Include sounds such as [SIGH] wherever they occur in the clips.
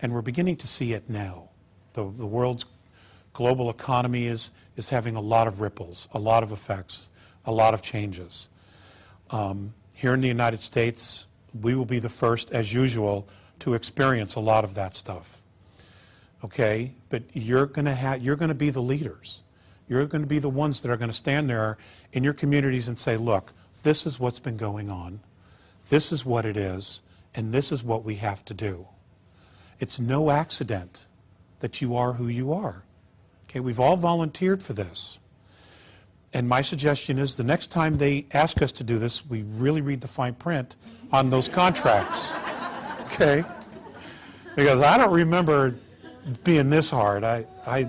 And we're beginning to see it now. The, the world's global economy is, is having a lot of ripples, a lot of effects, a lot of changes. Um, here in the United States, we will be the first, as usual, to experience a lot of that stuff. Okay? But you're going to have you're going to be the leaders. You're going to be the ones that are going to stand there in your communities and say, "Look, this is what's been going on. This is what it is, and this is what we have to do." It's no accident that you are who you are. Okay, we've all volunteered for this. And my suggestion is the next time they ask us to do this, we really read the fine print on those contracts. [LAUGHS] Okay? Because I don't remember being this hard. I, I,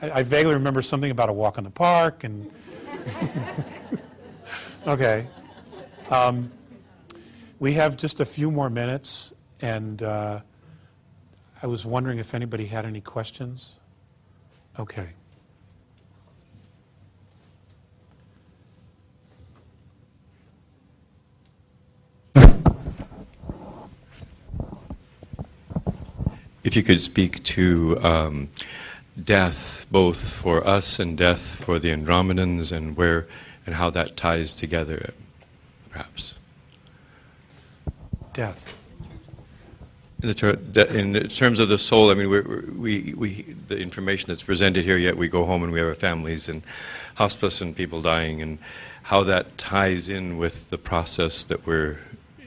I vaguely remember something about a walk in the park and. [LAUGHS] okay. Um, we have just a few more minutes, and uh, I was wondering if anybody had any questions. Okay. If you could speak to um, death, both for us and death for the Andromedans, and where and how that ties together, perhaps. Death. In, the ter- in terms of the soul, I mean, we, we, the information that's presented here, yet we go home and we have our families and hospice and people dying, and how that ties in with the process that we're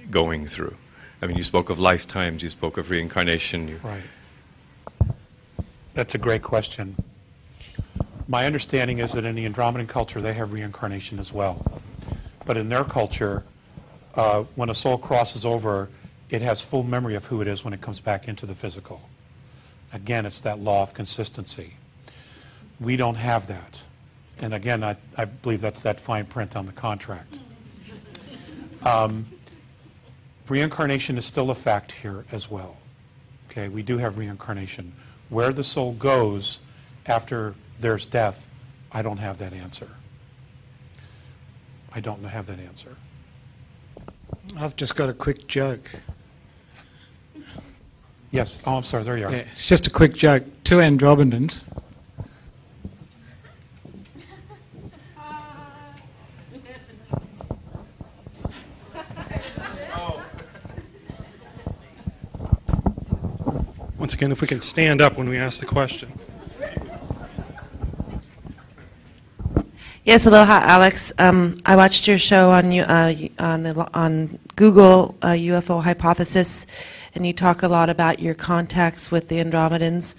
going through. I mean, you spoke of lifetimes, you spoke of reincarnation. You... Right. That's a great question. My understanding is that in the Andromedan culture, they have reincarnation as well. But in their culture, uh, when a soul crosses over, it has full memory of who it is when it comes back into the physical. Again, it's that law of consistency. We don't have that. And again, I, I believe that's that fine print on the contract. Um, Reincarnation is still a fact here as well. Okay, we do have reincarnation. Where the soul goes after there's death, I don't have that answer. I don't have that answer. I've just got a quick joke. Yes. Oh, I'm sorry. There you are. Yeah, it's just a quick joke. Two Andromedans Once again, if we can stand up when we ask the question. Yes, aloha, Alex. Um, I watched your show on uh, on, the, on Google uh, UFO Hypothesis, and you talk a lot about your contacts with the Andromedans.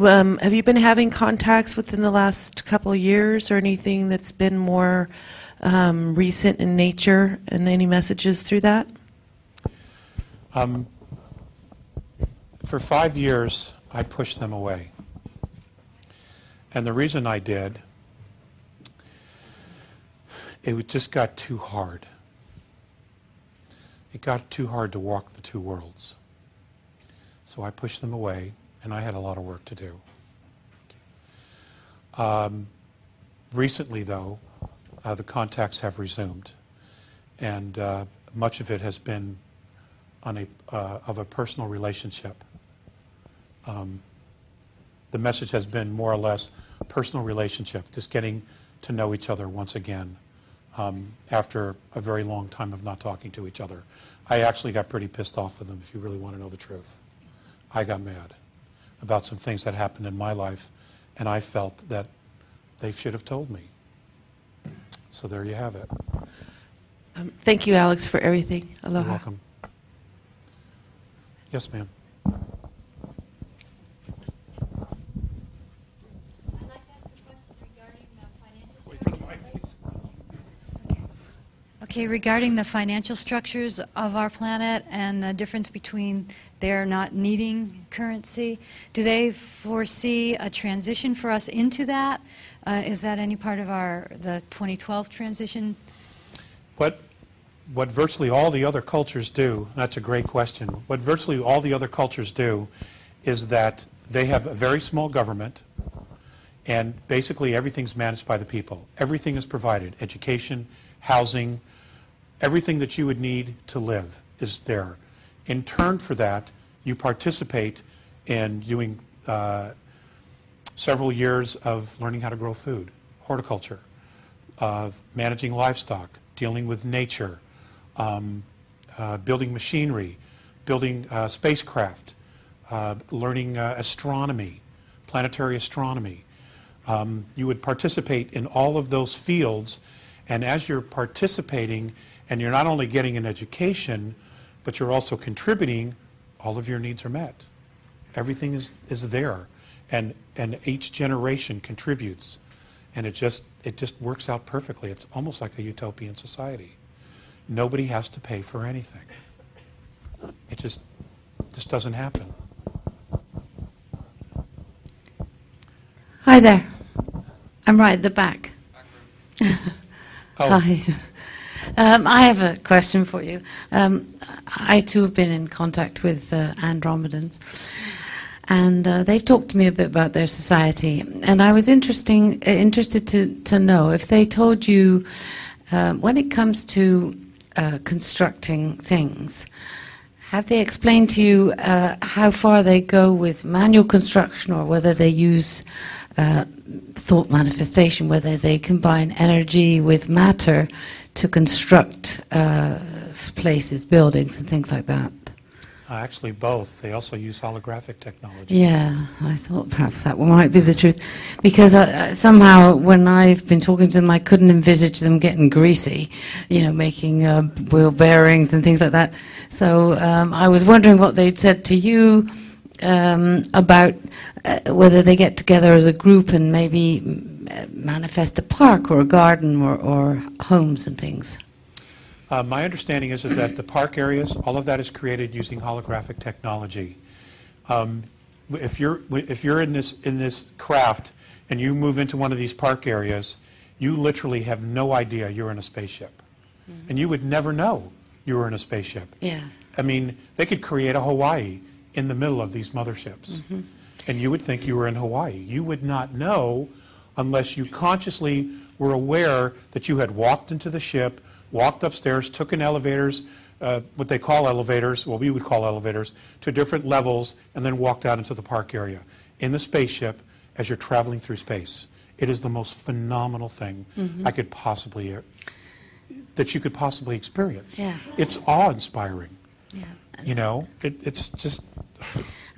Um, have you been having contacts within the last couple years, or anything that's been more um, recent in nature, and any messages through that? Um, for five years, I pushed them away. And the reason I did, it just got too hard. It got too hard to walk the two worlds. So I pushed them away, and I had a lot of work to do. Um, recently, though, uh, the contacts have resumed, and uh, much of it has been on a, uh, of a personal relationship um, the message has been more or less personal relationship, just getting to know each other once again um, after a very long time of not talking to each other. I actually got pretty pissed off with them, if you really want to know the truth. I got mad about some things that happened in my life, and I felt that they should have told me. So there you have it. Um, thank you, Alex, for everything. Aloha. You're welcome. Yes, ma'am. Okay, regarding the financial structures of our planet and the difference between their not needing currency, do they foresee a transition for us into that? Uh, is that any part of our the 2012 transition? What what virtually all the other cultures do, that's a great question. What virtually all the other cultures do is that they have a very small government and basically everything's managed by the people. Everything is provided, education, housing, Everything that you would need to live is there. In turn for that, you participate in doing uh, several years of learning how to grow food, horticulture, of managing livestock, dealing with nature, um, uh, building machinery, building uh, spacecraft, uh, learning uh, astronomy, planetary astronomy. Um, you would participate in all of those fields, and as you're participating, and you're not only getting an education, but you're also contributing, all of your needs are met. Everything is, is there, and, and each generation contributes, and it just, it just works out perfectly. It's almost like a utopian society. Nobody has to pay for anything. It just, just doesn't happen. Hi there. I'm right at the back. Oh. [LAUGHS] Hi. Um, I have a question for you. Um, I too have been in contact with uh, Andromedans, and uh, they've talked to me a bit about their society. And I was interesting, uh, interested to, to know if they told you, um, when it comes to uh, constructing things, have they explained to you uh, how far they go with manual construction or whether they use uh, thought manifestation, whether they combine energy with matter to construct uh, places, buildings, and things like that? Uh, Actually, both. They also use holographic technology. Yeah, I thought perhaps that might be the truth. Because uh, somehow, when I've been talking to them, I couldn't envisage them getting greasy, you know, making uh, wheel bearings and things like that. So um, I was wondering what they'd said to you um, about uh, whether they get together as a group and maybe uh, manifest a park or a garden or, or homes and things. Uh, my understanding is, is that the park areas, all of that is created using holographic technology. Um, if you're if you're in this in this craft and you move into one of these park areas, you literally have no idea you're in a spaceship, and you would never know you were in a spaceship. Yeah. I mean, they could create a Hawaii in the middle of these motherships, and you would think you were in Hawaii. You would not know unless you consciously were aware that you had walked into the ship, walked upstairs, took in elevators, uh, what they call elevators, what we would call elevators, to different levels, and then walked out into the park area in the spaceship as you're traveling through space. It is the most phenomenal thing I could possibly uh, that you could possibly experience. Yeah. It's awe-inspiring. Yeah. You know, it, it's just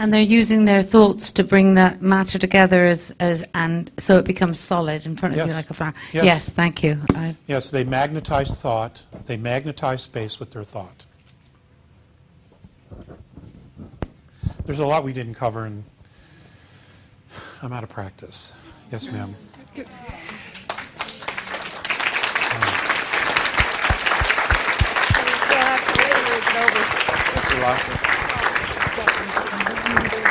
And they're using their thoughts to bring that matter together as, as and so it becomes solid in front of you like a flower. Yes. thank you. I, yes, they magnetize thought. They magnetize space with their thought. There's a lot we didn't cover, and I'm out of practice. Yes, ma'am. Mr. Lasser. Gracias.